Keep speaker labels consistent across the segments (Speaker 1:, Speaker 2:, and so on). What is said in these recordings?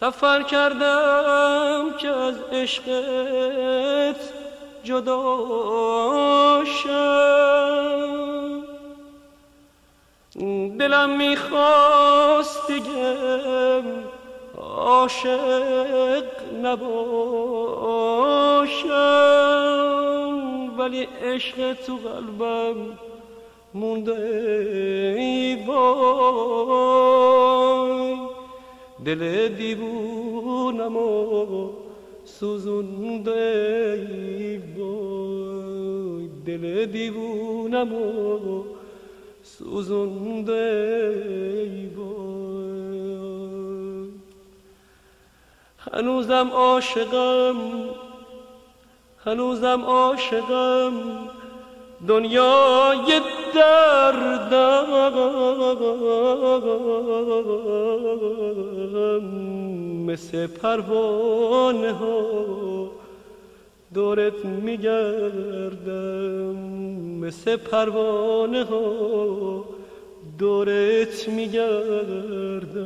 Speaker 1: سفر کردم که از عشقت جدا شم. دلم می‌خواست دیگه عاشق نباشم ولی عشق تو قلبم مونده ای دل دیوونم و سوزونده ای وای. دل دیوونم و سوزونده ای وای. هنوزم عاشقم هنوزم عاشقم. دنیای دردم مثل پروانه ها. دورت میگردم مثل پروانه ها. دورت میگردم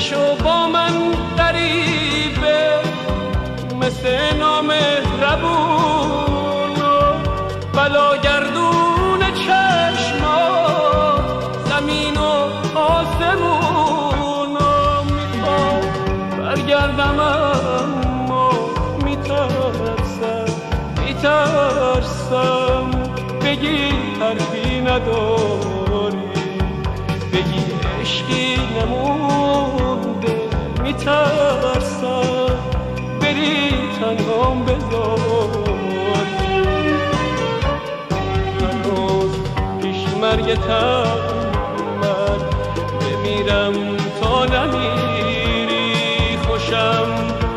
Speaker 2: نشو با من قریبه مثل نام ربون و بلا گردون چشما زمین و آسمون می‌خوام. برگردم نداری. بگی عشقی نمونده میترسم بری تنهام بذاری هنوز پیش مرگتم من بمیرم تا نمیری. خوشم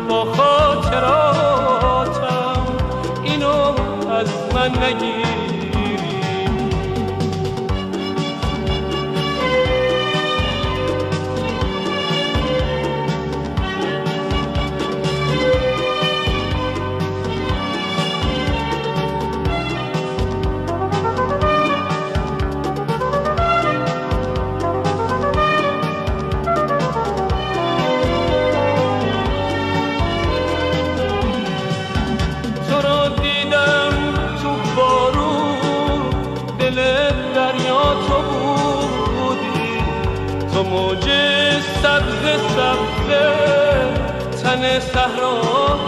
Speaker 2: با خاطراتم اینو از من نگیر. تن صحرا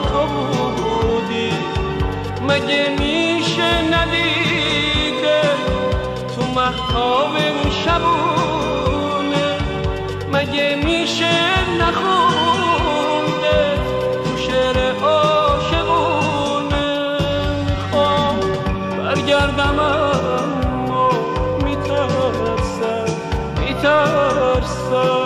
Speaker 2: تو بودی مگه میشه ندیده تو محتاب شبونه؟ مگه میشه نخونده تو شعر عاشقونه؟ می‌خوام برگردم اما میترسم میترسم.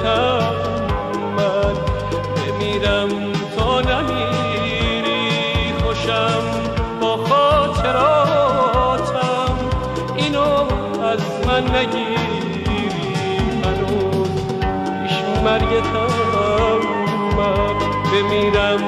Speaker 1: مرگتم من بمیرم تا نمیری خوشم با خاطراتم. اینو از من نگیری. هنوز پیش مرگتم من بمیرم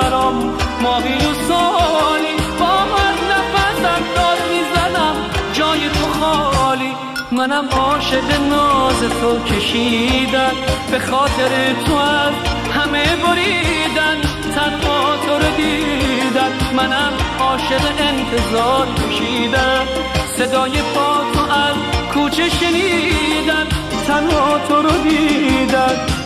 Speaker 1: برام ماهی و سالی با هر نفسم داد می‌زنم جای تو خالی. منم عاشق ناز تو کشیدن به خاطر تو از همه بریدن. تنها تو رو دیدن منم عاشق انتظار کشیدن. صدای پا تو از کوچه شنیدن تنها تو رو دیدن.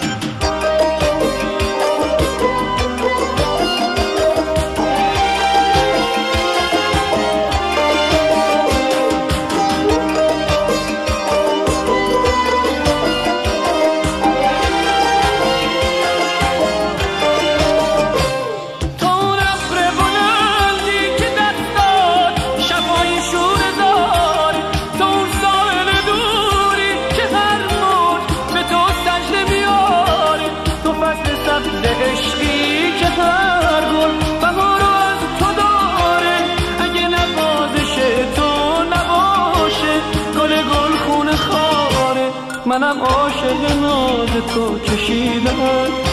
Speaker 1: تو کشیدم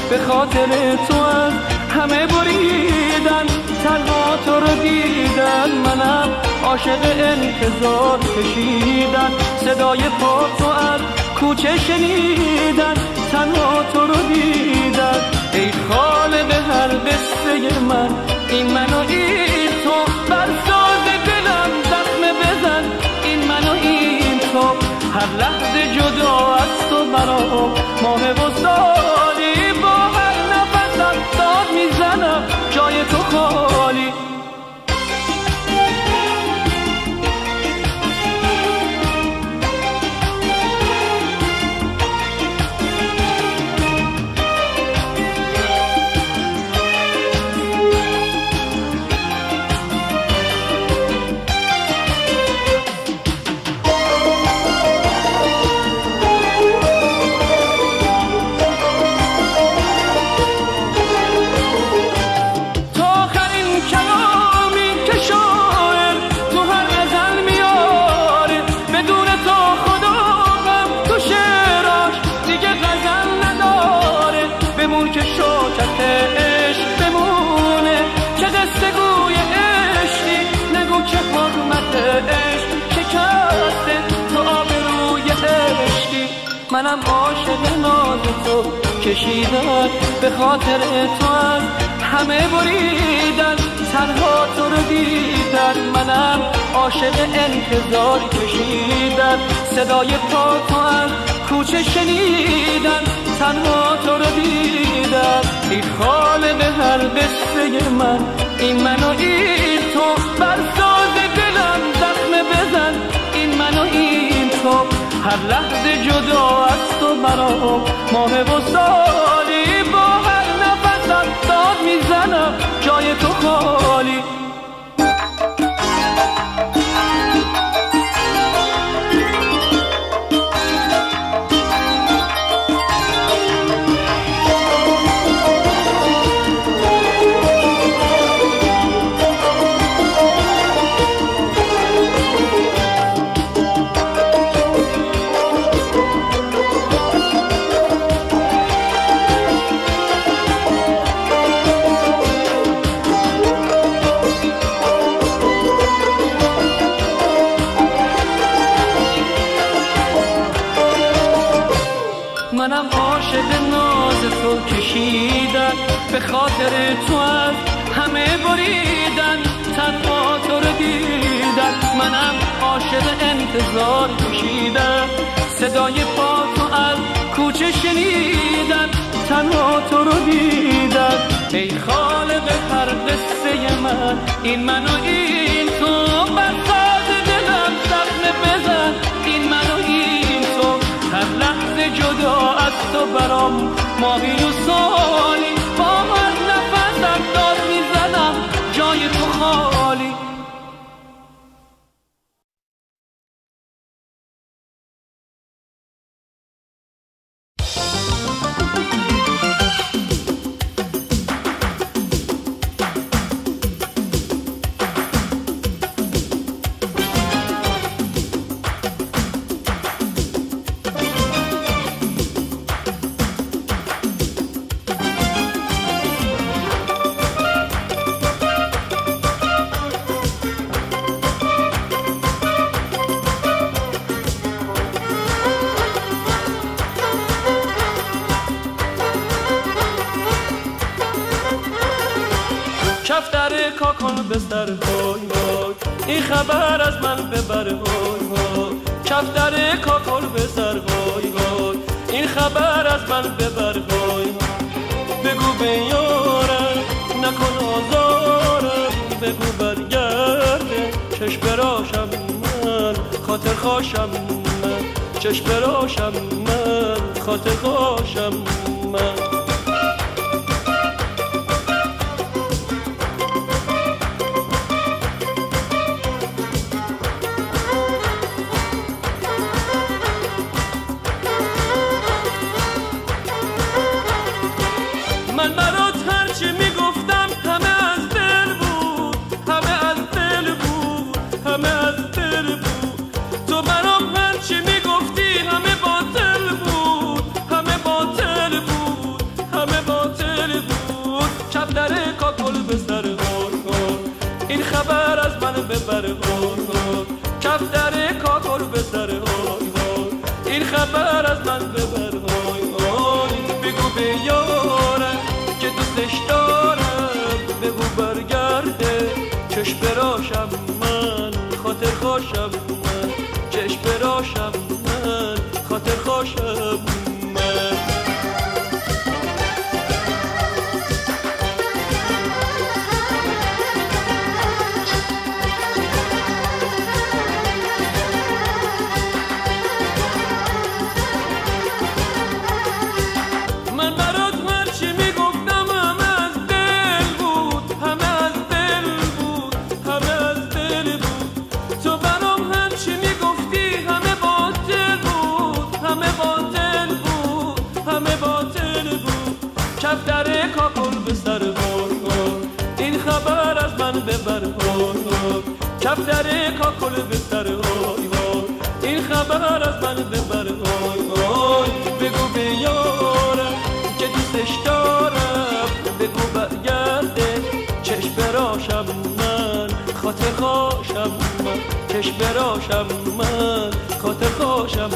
Speaker 1: به خاطر تو از همه بریدن. تنها تو رو دیدن منم عاشق انتظار کشیدن. صدای پا تو از کوچه شنیدن. تنها تو رو دیدن. ای خالق هر قصه من این من و این تو بر جدا از تو برام ماه و کشیدن به خاطر تو از همه بریدن. تنها تو رو دیدن منم عاشق انتظار کشیدن. صدای پا تو از کوچه شنیدن. تنها تو رو دیدن. ای خالق هر قصه من این من و این برام ماه و سالی با هر نفسم داد می‌زنم. جای تو خالی. انتظار کشیدم صدای پا تو از کوچه شنیدن تنها تو رو دیدن ای خالق هر قصه من این من و این تو. بساز دلم زخم بزن. این من و این تو. هر لحظه جدا از تو برام ماهی و سالی.
Speaker 2: سر های های این خبر از من ببر های های کفتر کاکن به سر های های این خبر از من ببر های بگو به یارم نکن آزارم بگو برگرده چشم براشم من خاطر خواشم من. چشم براشم من خاطر خواشم من. از من ببر هار بگو به یارم که دوستش دارم. کفتر کاکل به سر های این خبر از من ببر های بگو به یارم که دوستش دارم. بگو برگرده چشم براشم من. خاطر خوشم من چشم براشم من. خاطر خوشم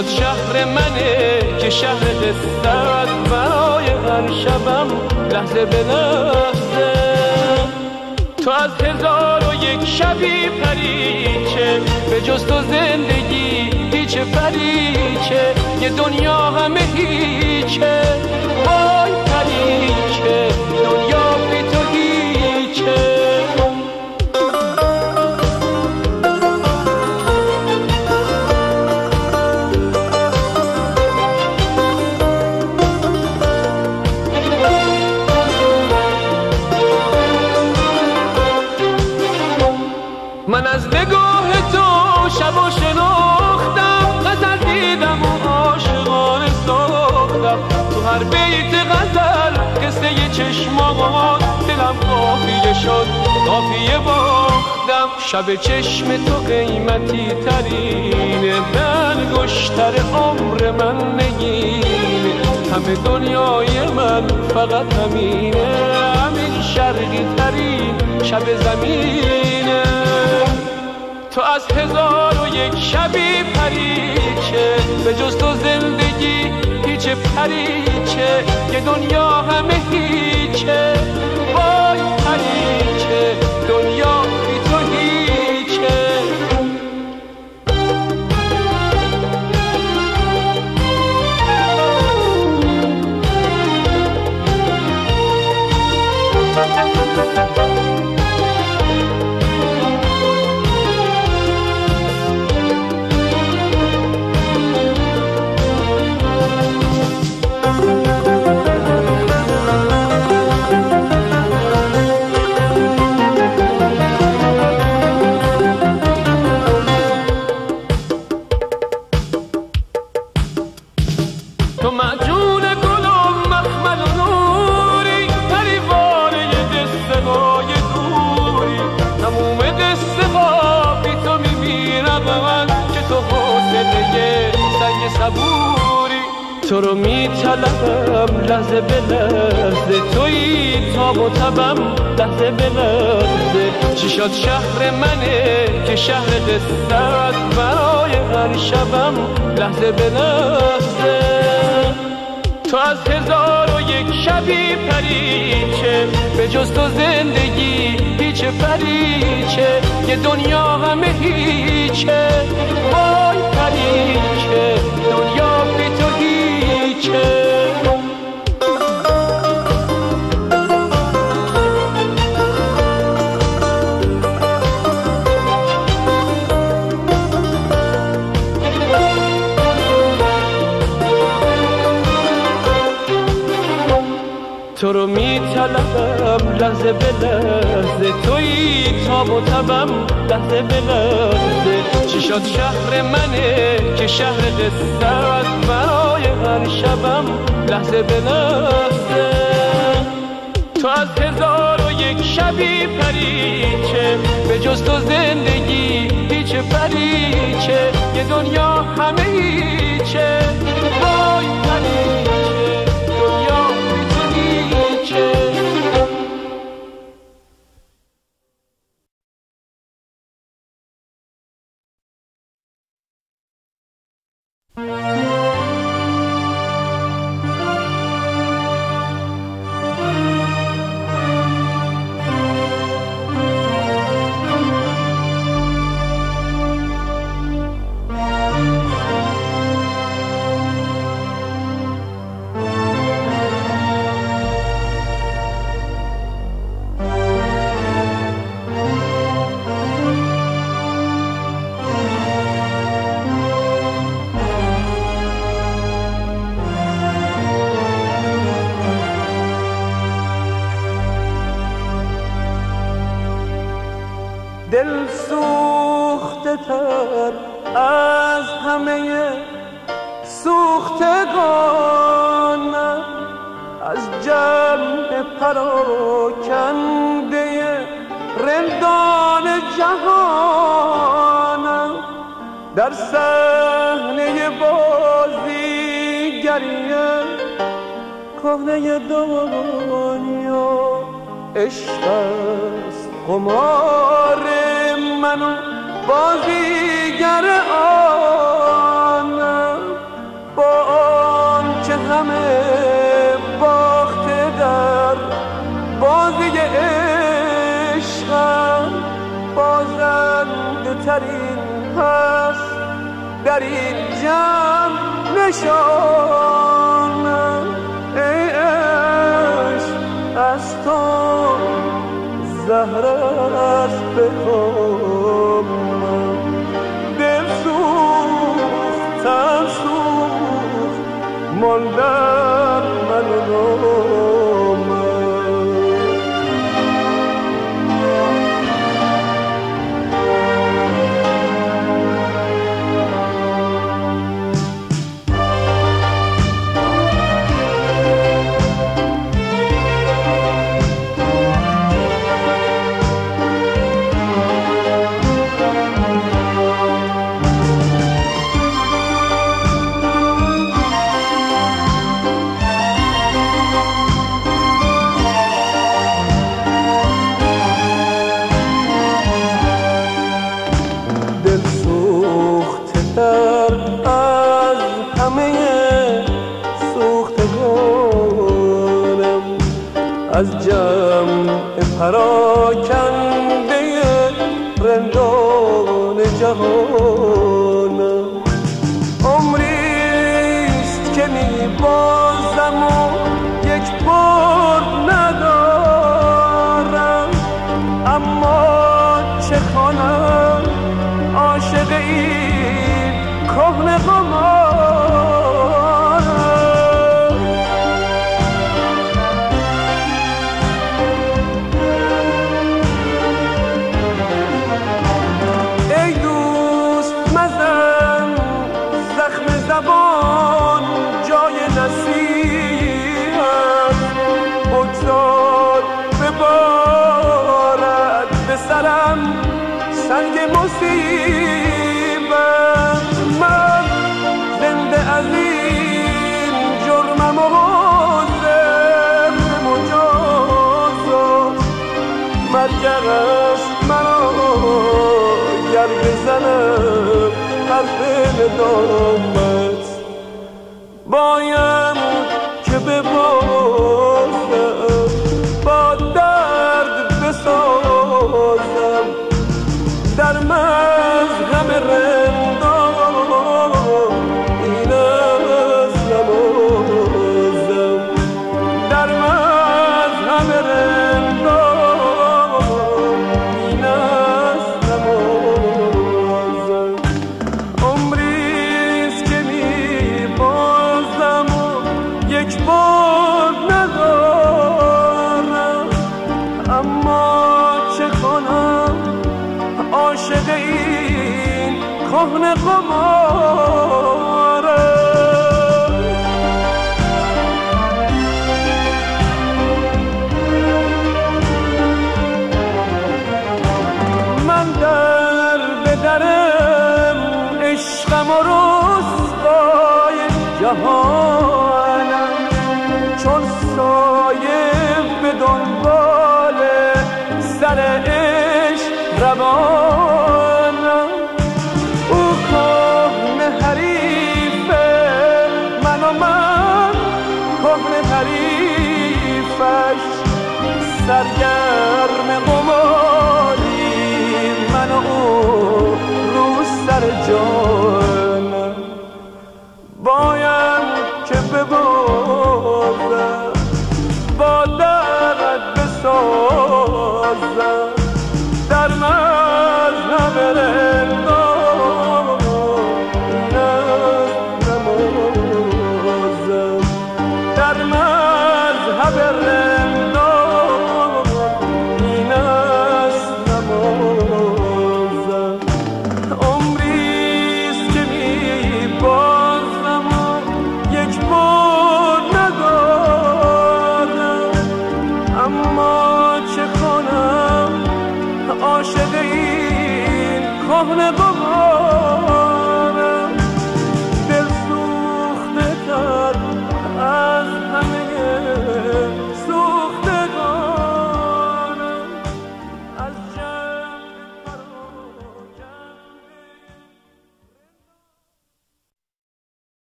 Speaker 2: شد شهر منه که شهر دستت برای هر شبم لحظه به لحظه. تو از هزار و یک شبی پریچه به جز تو زندگی هیچ پریچه. یه دنیا همه هیچه.
Speaker 1: شب چشم تو قیمتی ترینه من گشتر عمر من نگینه همه دنیای من فقط همینه. همین شرقی ترین شب زمینه. تو از هزار و یک شبی پریچه. به جز تو زندگی هیچ پریچه. یه دنیا همه هیچه. رو میطلبم لحظه به لحظه. توی تا و تبم لحظه به لحظه. چی شد شهر منه که شهر قصت برای هر شبم لحظه به لحظه. تو از هزار و یک شبی پریچه به جز تو زندگی هیچ پریچه. یه دنیا همه هیچه. لحظه به لحظه. توی تا و تبم لحظه به لحظه. چی شد شهر منه که شهر قصت برای هر شبم لحظه به لحظه. تو از هزار و یک شبی پریچه به جز تو زندگی هیچ پریچه. که دنیا همه هیچه وای همیشه دنیا بی تو
Speaker 2: دل سوخته تر از همه سوختگانم از جمع پراکنده رندان جهانم در صحنه بازیگری کهنه دنیا عشق است. قمار من و بازیگر آنم با آن که همه باخته در بازی عشقم بازنده ترین پس در این جمع نشانم ای عشق از تو زهر است بخوامم دل سوخت تن سوخت ماندم من و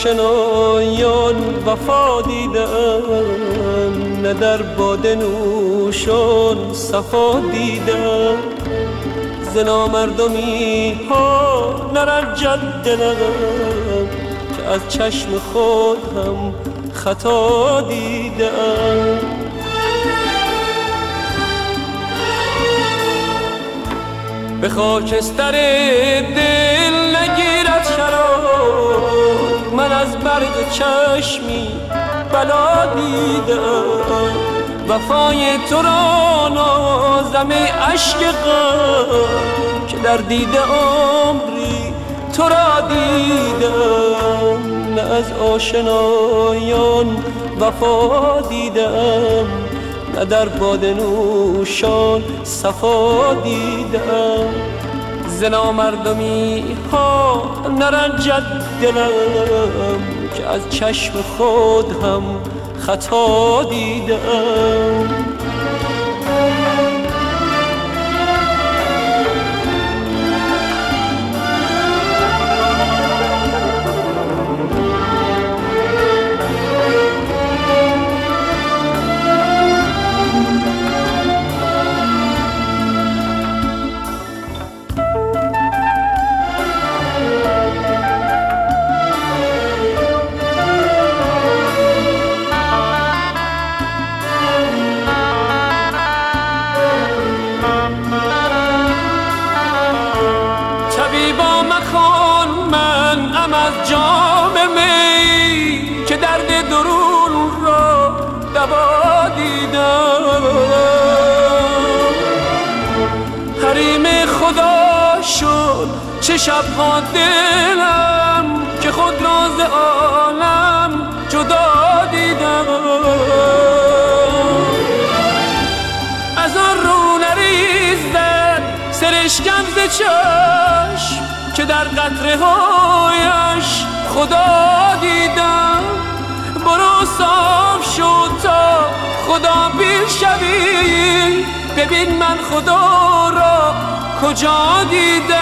Speaker 2: آشنایان وفا دیدم نه در باده نوشان صفا دیدم زنا مردمی ها نرنجد دلم که از چشم خود هم خطا دیدم به خاکستر دل از برق چشمی بلا دیدم وفای تو را نازم عشق غم که در دیده عمری تو را دیدم. نه از آشنایان وفا دیدم نه در باد نوشان صفا دیدم. زنا مردمی ها نرنجد دلم که از چشم خود هم خطا دیدم. طبیبا مکن من ام از جام می که درد درون را دوا دیدم. حریم خدا شد چه شبها دلم که خود را ز عالم جدا دیدم. از آن رو نریزد سرشکم ز چشم در قطره هایش خدا دیدم. برو صاف شد تا خدا پیر شوی. ببین من خدا را
Speaker 1: کجا دیدم.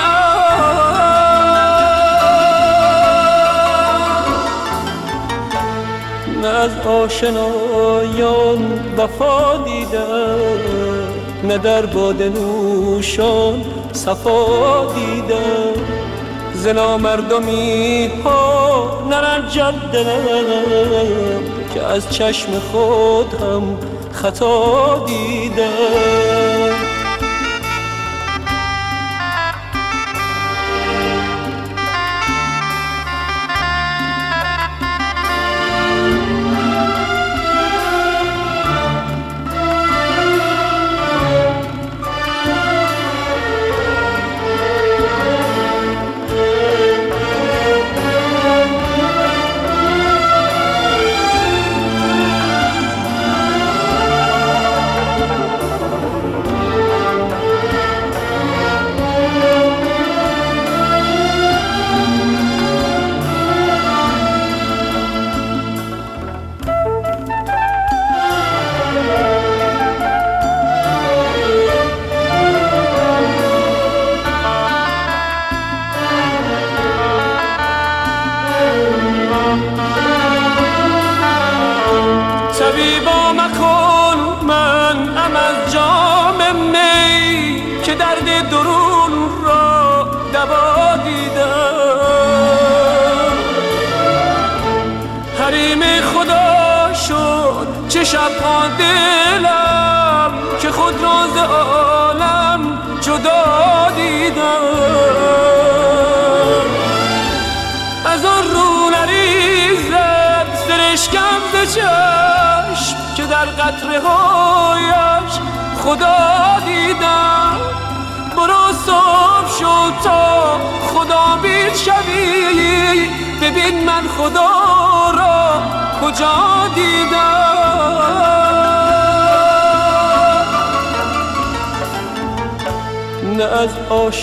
Speaker 1: نه از آشنایان وفا دیدم نه در باد نوشان صفا دیدم. زنا مردمی ها نرنجد دلم که از چشم خود هم خطا دیدم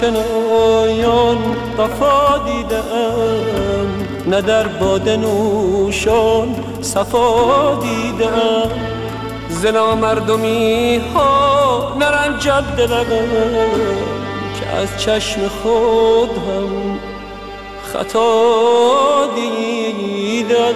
Speaker 1: آشنایان وفا دیدم نه در باد نوشان صفا دیدم. زنا مردمی ها نرنجد دلم که از چشم خود هم خطا دیدم.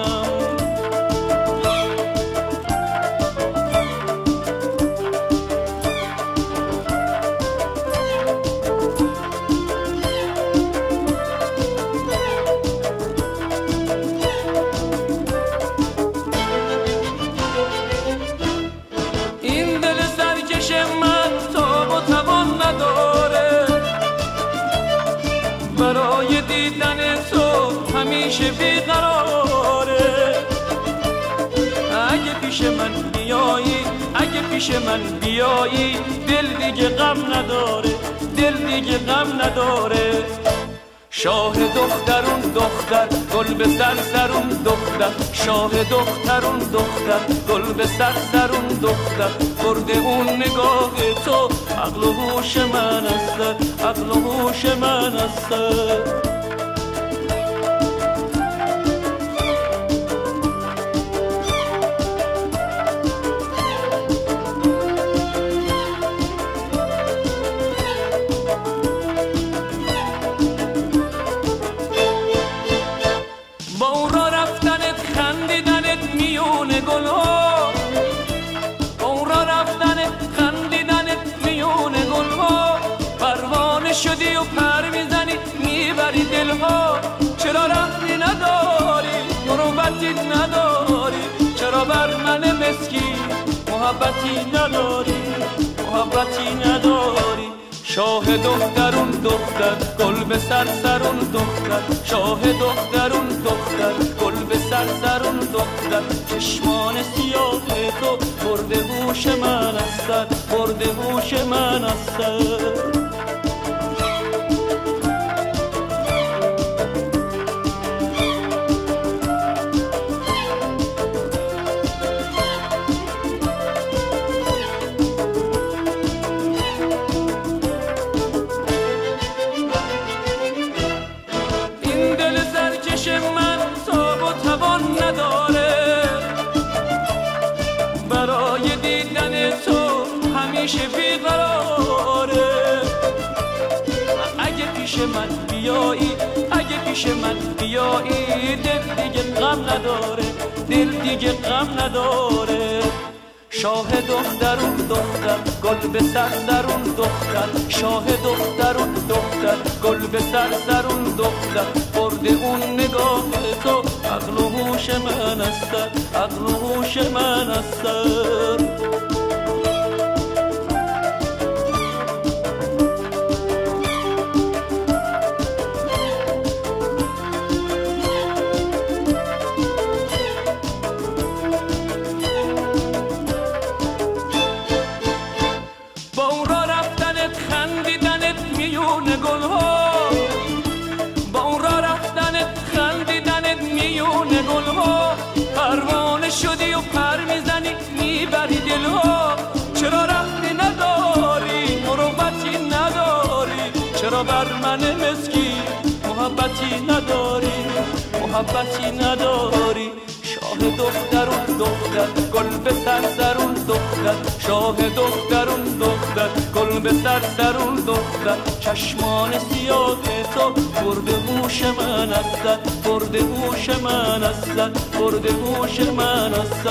Speaker 1: نداره. شاه دخترون دختر گل به سر سرون دختر. شاه دخترون دختر گل به سر سرون دختر. برده اون نگاه تو عقل و هوش من است عقل و هوش من است. نداری محبتی نداری. شاه دخترون دختر گل به سر سرون دختر. شاه دخترون دختر گل به سر سرون دختر. چشمان سیاه تو برده هوش من است برده هوش من است پیش من. بیایی دل دیگه غم نداره دل دیگه غم نداره. شاه دخترون دختر گل به سر سرون دختر. شاه دخترون دختر گل به سر سرون دختر. برده اون نگاه تو عقل و هوش من است عقل و هوش من است بر من مسکی. محبتی نداری محبتی نداری. شاه دخترون دختر گل به سر سرون دختر. شاه دخترون دختر گل به سر سرون دختر. چشمان سیاه تو برده هوش من است برده هوش من است هوش من است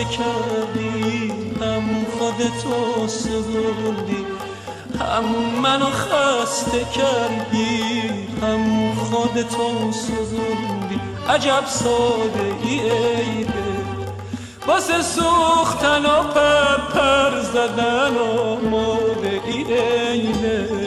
Speaker 1: خسته کردی هم خودتو سزوندی هم منو خسته کردی هم خودتو سزوندی عجب ساده ای ای واسه سوختن و پپر زدن و موده اینه شکستی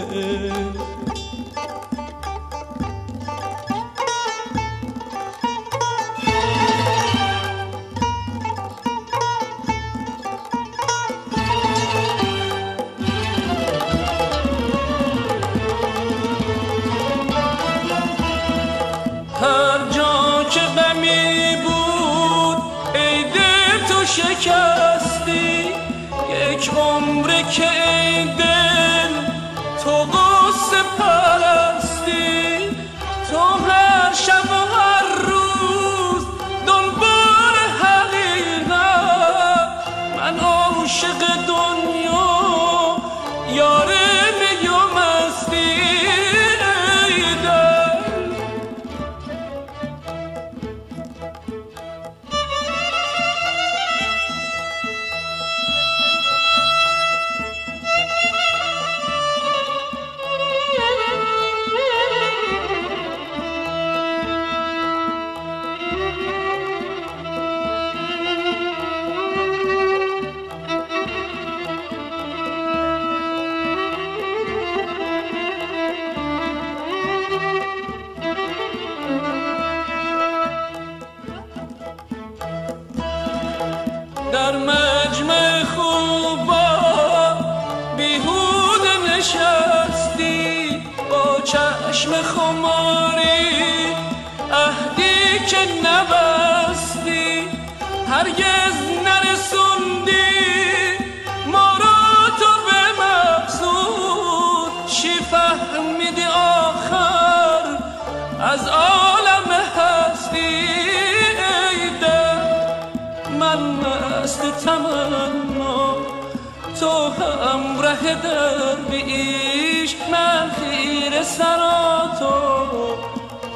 Speaker 1: همراه درویش من خیر سرا تو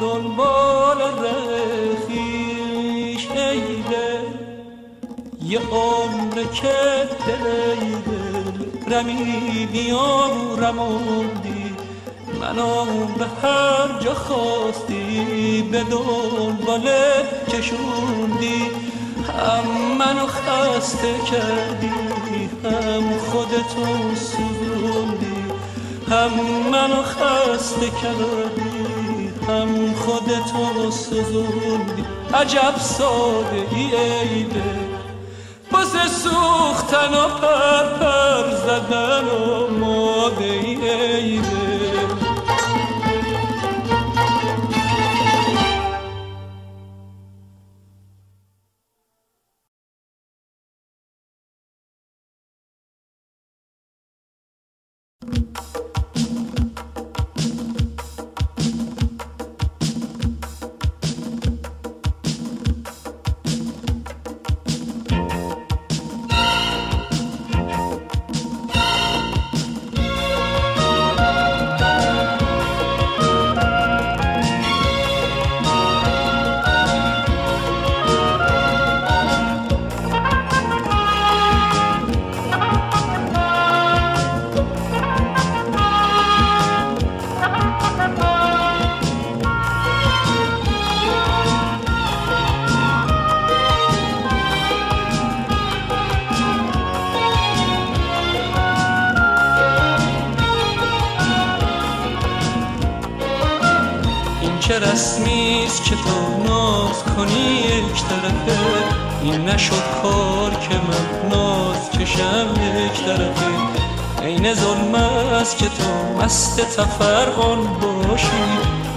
Speaker 1: دنبال رخیش ایده یه عمر که دل رمیدی و رموندی منو به هر جا خواستی به دنبال چشوندی هم منو خسته کردی هم خودتو سوزوندی. هم منو خسته کردی هم خودتو سوزوندی. عجب ساده ای ایده باسه سوختن و پر پر زدن و ماده ای ایده این نشد کار که من ناز کشم یک طرفه عین ظلم است که تو مست تفرقان باشی.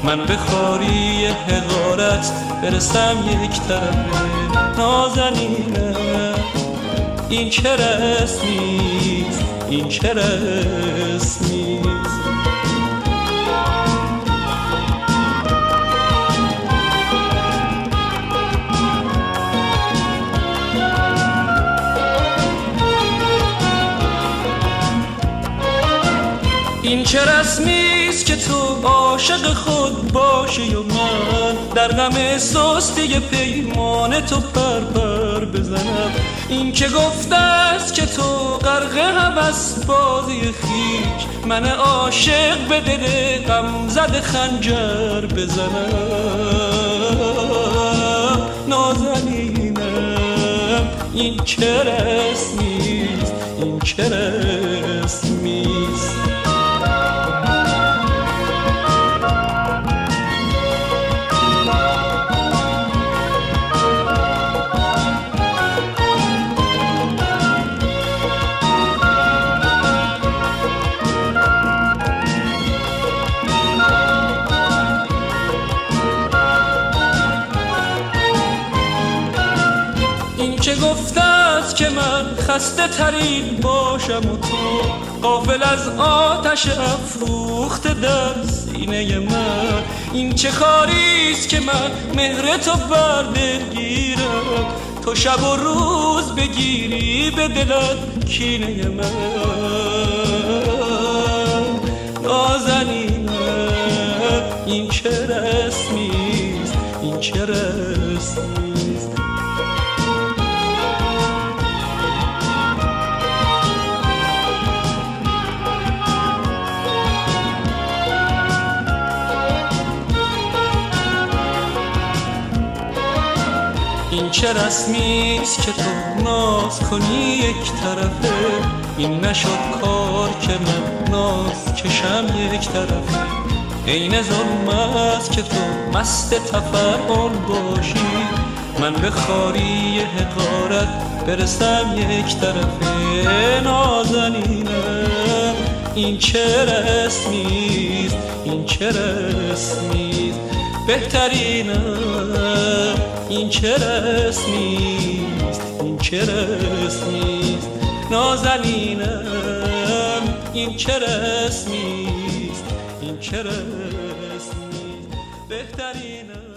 Speaker 1: من به خاری حقارت برسم یک طرفه نازنینم این چه رسمیست این چه رسمیست چه رسمیست که تو عاشق خود باشی و من در غم سستی پیمان تو پر پر بزنم؟ این که گفته است که تو غرق هوس بازی خیش من عاشق به دل غم زد خنجر بزنم؟ نازنینم این چه رسمیست این چه رسمیست این خسته ترین باشم و تو قافل از آتش افروخت در سینه من این چه کاریست که من مهر تو بر گیرم تو شب و روز بگیری به دلت کینه من. نازنینم این چه رسمیست این چه رسمیست چه رسمی است که تو ناز کنی یک طرفه؟ این نشد کار که من ناز کشم یک طرفه. عین ظلم است که تو مست تفرمان باشی. من به خاری حقارت برسم یک طرفه. نازنینم این چه رسمی است؟ این چه رسمی است؟ بهترینم این چه رسمیست این چه رسمیست نازنینم این چه رسمیست این چه رسمی بهترینم.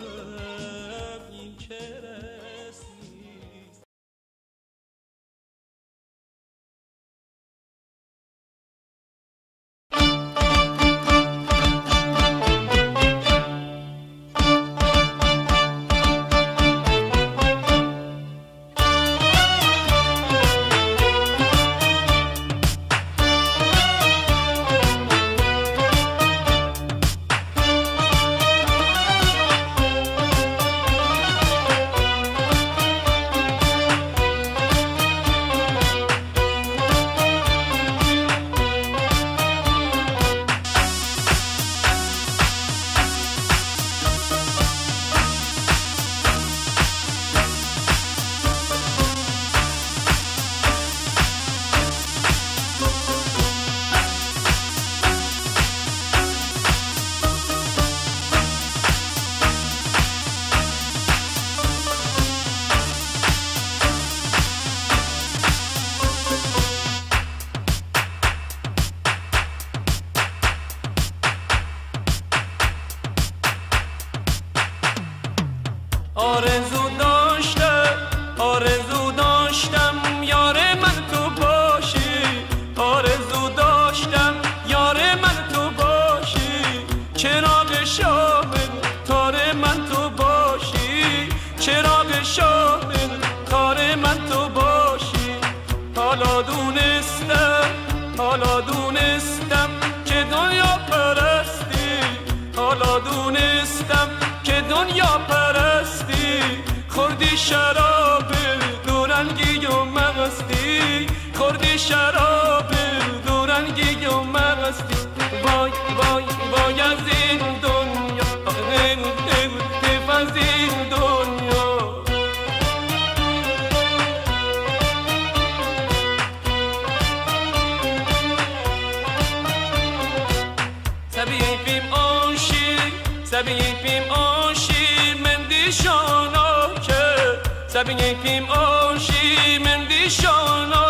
Speaker 1: حالا دونستم حالا دونستم که دنیا پرستی. حالا دونستم که دنیا پرستی. خوردی شراب دورنگی و مغستی خوردی شراب دورنگی و مغستی وای وای وای از nikim o shimen di
Speaker 2: shona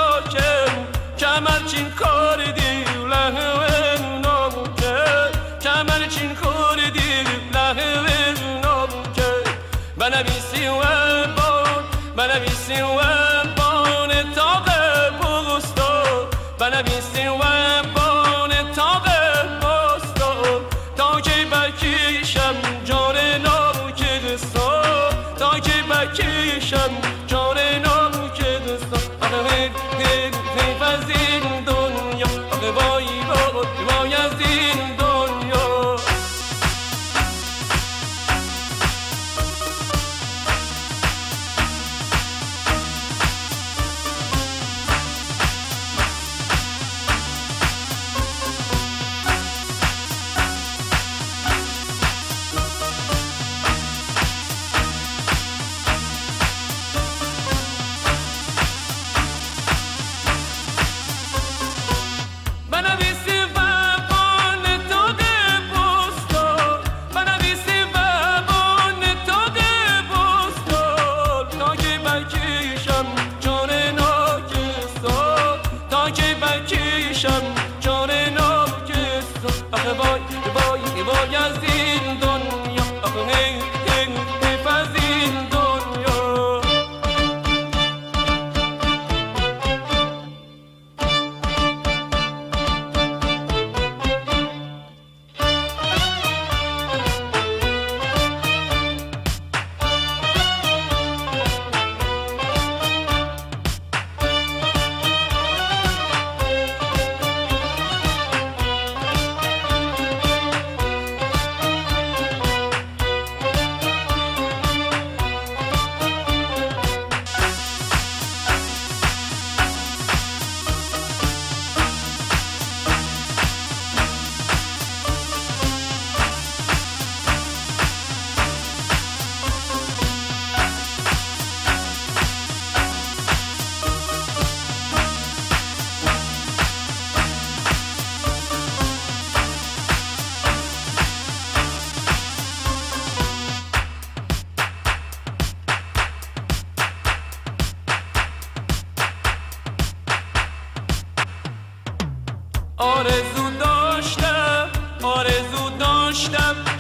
Speaker 2: داشتم.